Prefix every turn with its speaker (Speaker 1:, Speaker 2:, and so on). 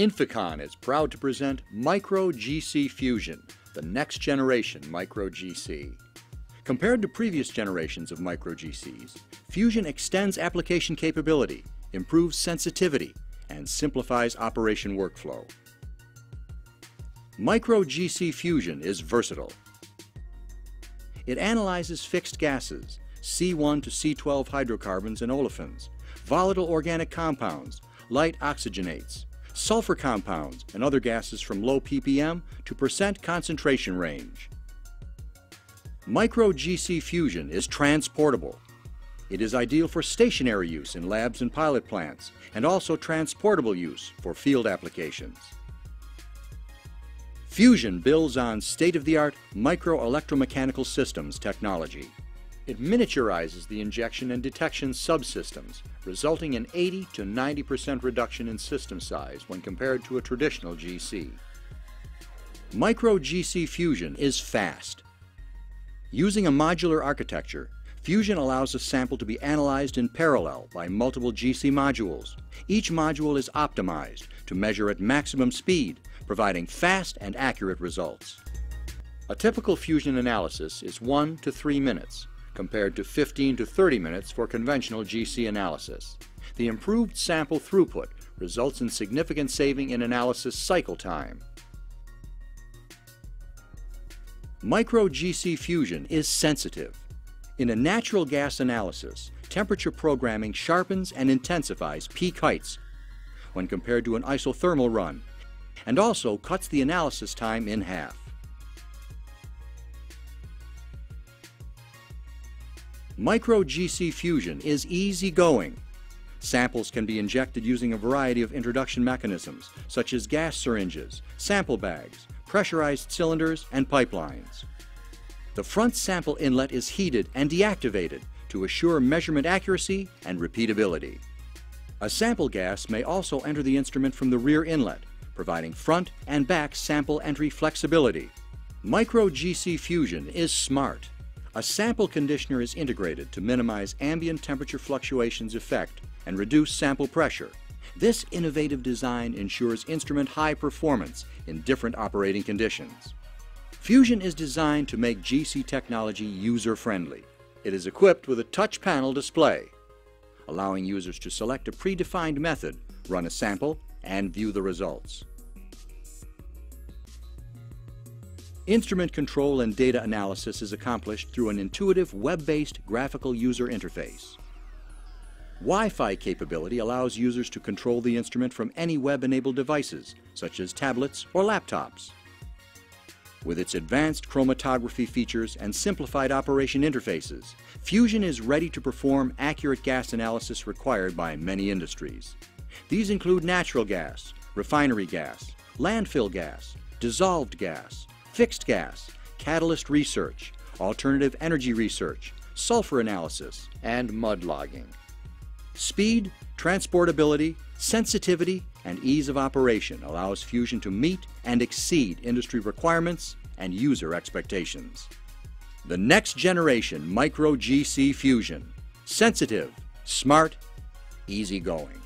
Speaker 1: Inficon is proud to present Micro GC Fusion, the next generation Micro GC. Compared to previous generations of Micro GCs, Fusion extends application capability, improves sensitivity, and simplifies operation workflow. Micro GC Fusion is versatile. It analyzes fixed gases, C1 to C12 hydrocarbons and olefins, volatile organic compounds, light oxygenates, sulfur compounds, and other gases from low ppm to percent concentration range. Micro GC Fusion is transportable. It is ideal for stationary use in labs and pilot plants, and also transportable use for field applications. Fusion builds on state-of-the-art micro-electromechanical systems technology. It miniaturizes the injection and detection subsystems, resulting in 80 to 90% reduction in system size when compared to a traditional GC. Micro GC Fusion is fast. Using a modular architecture, Fusion allows a sample to be analyzed in parallel by multiple GC modules. Each module is optimized to measure at maximum speed, providing fast and accurate results. A typical fusion analysis is 1 to 3 minutes, compared to 15 to 30 minutes for conventional GC analysis. The improved sample throughput results in significant saving in analysis cycle time. Micro GC fusion is sensitive. In a natural gas analysis, temperature programming sharpens and intensifies peak heights when compared to an isothermal run, and also cuts the analysis time in half. Micro GC Fusion is easy-going. Samples can be injected using a variety of introduction mechanisms, such as gas syringes, sample bags, pressurized cylinders, and pipelines. The front sample inlet is heated and deactivated to assure measurement accuracy and repeatability. A sample gas may also enter the instrument from the rear inlet, providing front and back sample entry flexibility. Micro GC Fusion is smart. A sample conditioner is integrated to minimize ambient temperature fluctuations effect and reduce sample pressure. This innovative design ensures instrument high performance in different operating conditions. Fusion is designed to make GC technology user-friendly. It is equipped with a touch panel display, allowing users to select a predefined method, run a sample, and view the results. Instrument control and data analysis is accomplished through an intuitive web-based graphical user interface. Wi-Fi capability allows users to control the instrument from any web-enabled devices, such as tablets or laptops. With its advanced chromatography features and simplified operation interfaces, Fusion is ready to perform accurate gas analysis required by many industries. These include natural gas, refinery gas, landfill gas, dissolved gas, fixed gas, catalyst research, alternative energy research, sulfur analysis, and mud logging. Speed, transportability, sensitivity, and ease of operation allows Fusion to meet and exceed industry requirements and user expectations. The next generation Micro GC Fusion. Sensitive, smart, easygoing.